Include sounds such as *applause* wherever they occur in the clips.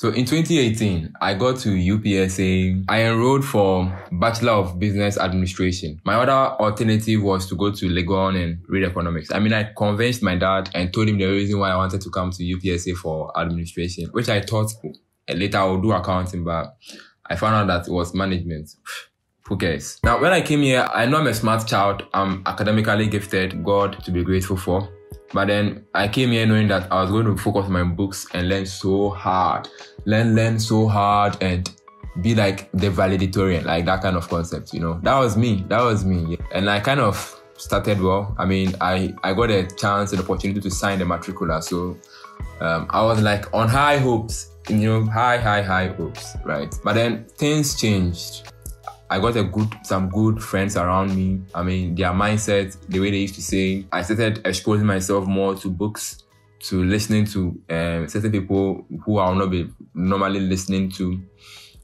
So in 2018, I got to UPSA. I enrolled for Bachelor of Business Administration. My other alternative was to go to Legon and read economics. I mean, I convinced my dad and told him the reason why I wanted to come to UPSA for administration, which I thought later I would do accounting, but I found out that it was management. Who cares? Now, when I came here, I know I'm a smart child. I'm academically gifted. God to be grateful for. But then I came here knowing that I was going to focus on my books and learn so hard, learn, learn so hard and be like the valedictorian, like that kind of concept, you know. That was me. That was me. And I kind of started well. I mean, I, I got a chance, an opportunity to sign the matricula. So um, I was like on high hopes, you know, high, high, high hopes, right? But then things changed. I got a good, some good friends around me. I mean, their mindset, the way they used to say, I started exposing myself more to books, to listening to um, certain people who I will not be normally listening to.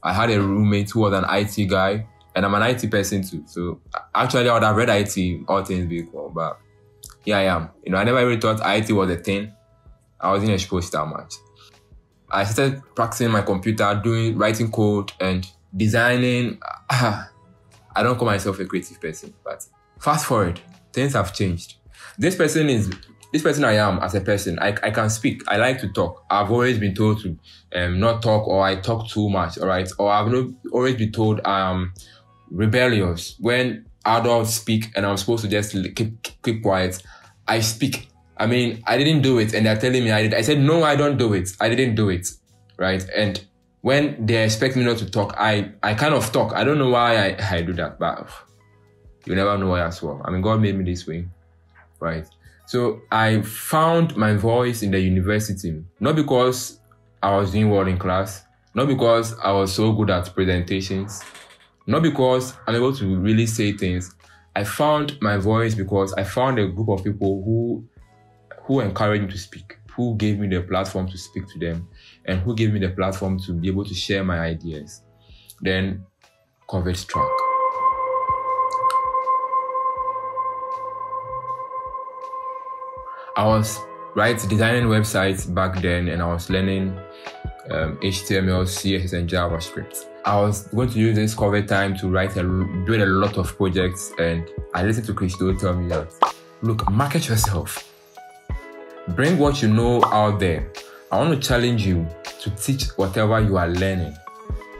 I had a roommate who was an IT guy, and I'm an IT person too. So actually, I would have read IT, all things equal, but here I am. You know, I never really thought IT was a thing. I wasn't exposed that much. I started practicing my computer, doing writing code and designing. I don't call myself a creative person, but fast forward, things have changed. This person is this person I am as a person. I, I can speak. I like to talk. I've always been told to um, not talk or I talk too much. All right, or I've always been told I'm rebellious when adults speak and I'm supposed to just keep keep quiet. I speak. I mean, I didn't do it, and they're telling me I did. I said no, I don't do it. I didn't do it, right? And when they expect me not to talk, I, I kind of talk. I don't know why I, I do that, but you never know why as well. I mean, God made me this way, right? So I found my voice in the university, not because I was doing well in class, not because I was so good at presentations, not because I'm able to really say things. I found my voice because I found a group of people who who encouraged me to speak, who gave me the platform to speak to them, and who gave me the platform to be able to share my ideas. Then COVID struck. I was right designing websites back then, and I was learning um, HTML, CSS, and JavaScript. I was going to use this COVID time to write and do a lot of projects, and I listened to Christo tell me that look, market yourself, bring what you know out there. I want to challenge you to teach whatever you are learning.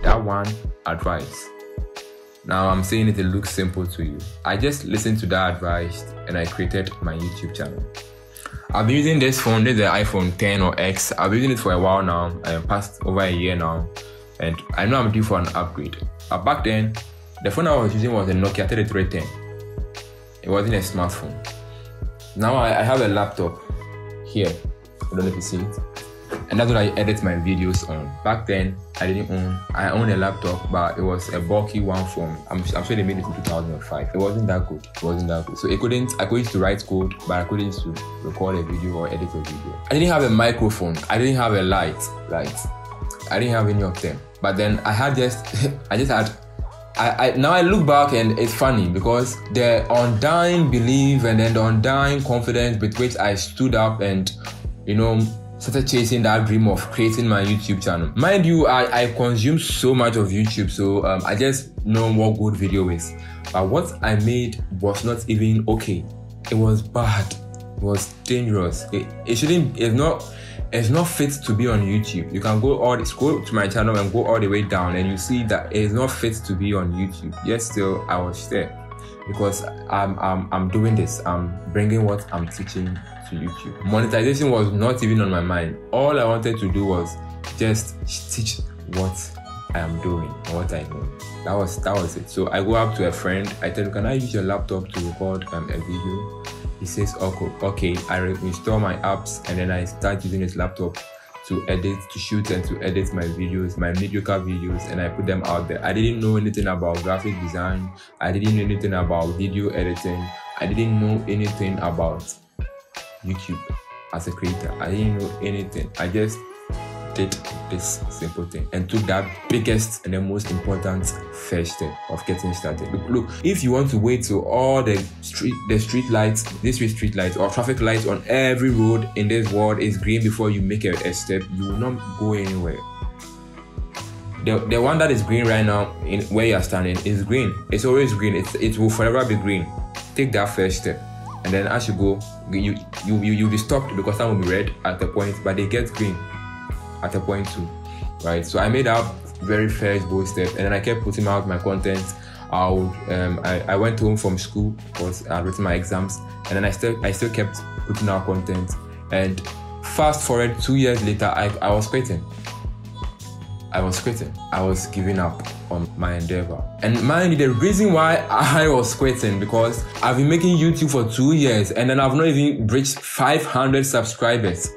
That one advice. Now I'm saying it, it looks simple to you. I just listened to that advice and I created my YouTube channel. I've been using this phone, this is the iPhone 10 or X. I've been using it for a while now, I am past over a year now, and I know I'm due for an upgrade. Uh, back then, the phone I was using was a Nokia 3310. It wasn't a smartphone. Now I, I have a laptop here. I don't know if you see it and that's what I edit my videos on. Back then, I didn't own. I owned a laptop, but it was a bulky one from. I'm, I'm sure they made it in 2005. It wasn't that good. It wasn't that good. So it couldn't. I couldn't to write code, but I couldn't to record a video or edit a video. I didn't have a microphone. I didn't have a light. Light. I didn't have any of them. But then I had just. *laughs* I just had I, I, now I look back and it's funny because the undying belief and then the undying confidence with which I stood up and you know started chasing that dream of creating my YouTube channel. Mind you, I, I consume so much of YouTube, so um, I just know what good video is. But what I made was not even okay. It was bad. It was dangerous. It, it shouldn't. It's not. It's not fit to be on YouTube. You can go all go to my channel and go all the way down, and you see that it's not fit to be on YouTube. Yet still, I was there because I'm I'm I'm doing this. I'm bringing what I'm teaching to YouTube. Monetization was not even on my mind. All I wanted to do was just teach what I am doing what I know. That was that was it. So I go up to a friend. I tell him, "Can I use your laptop to record um, a video?" He says, "Okay." Okay. I install my apps and then I start using his laptop to edit, to shoot, and to edit my videos, my mediocre videos, and I put them out there. I didn't know anything about graphic design. I didn't know anything about video editing. I didn't know anything about YouTube as a creator. I didn't know anything. I just did this simple thing and took that biggest and the most important first step of getting started. Look, look, if you want to wait till all the street the street lights, this street lights or traffic lights on every road in this world is green before you make a, a step, you will not go anywhere. the, the one that is green right now in where you are standing is green. It's always green. It's, it will forever be green. Take that first step. And then as you go, you you you you'll be stopped because some will be red at the point, but they get green at a point too. Right. So I made that very first bold step and then I kept putting out my content. I would um I, I went home from school because I written my exams and then I still I still kept putting out content and fast forward two years later I, I was quitting I was quitting. I was giving up on my endeavor. And mind the reason why I was quitting because I've been making YouTube for two years and then I've not even reached 500 subscribers.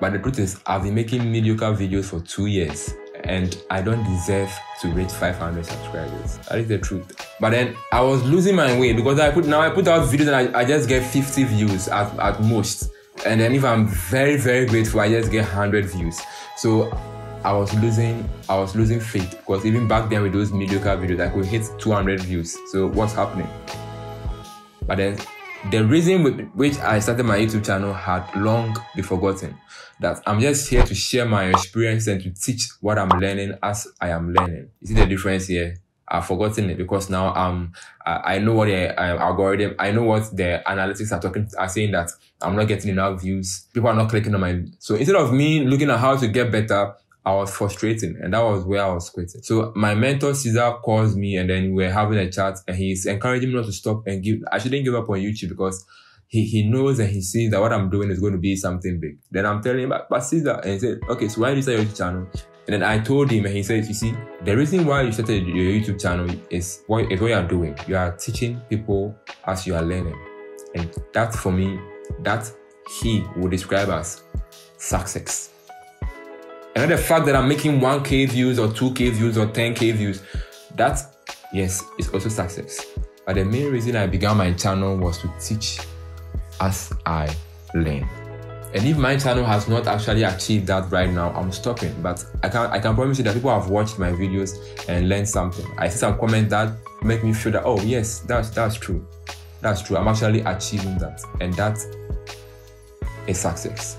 But the truth is, I've been making mediocre videos for two years and I don't deserve to reach 500 subscribers. That is the truth. But then I was losing my way because I put now I put out videos and I, I just get 50 views at, at most and then if I'm very very grateful, I just get 100 views. So I was losing I was losing faith because even back then with those mediocre videos, I could hit 200 views. So what's happening? But then the reason with which I started my YouTube channel had long been forgotten. That I'm just here to share my experience and to teach what I'm learning as I am learning. You see the difference here? I've forgotten it because now um I, I know what the um, algorithm I know what the analytics are talking are saying that I'm not getting enough views. People are not clicking on my so instead of me looking at how to get better, I was frustrating and that was where I was quitting. So my mentor Caesar calls me and then we are having a chat and he's encouraging me not to stop and give I shouldn't give up on YouTube because he, he knows and he sees that what I'm doing is going to be something big. Then I'm telling him, but, but Caesar, and he said, okay, so why did you start your channel? And then I told him, and he said, You see, the reason why you started your YouTube channel is what, is what you are doing. You are teaching people as you are learning. And that for me, that he would describe as success. And the fact that I'm making 1k views or 2k views or 10k views, that, yes, is also success. But the main reason I began my channel was to teach as I learn. And if my channel has not actually achieved that right now, I'm stopping. But I can I can promise you that people have watched my videos and learned something. I see some comments that make me feel that oh yes, that's that's true. That's true. I'm actually achieving that. And that is a success.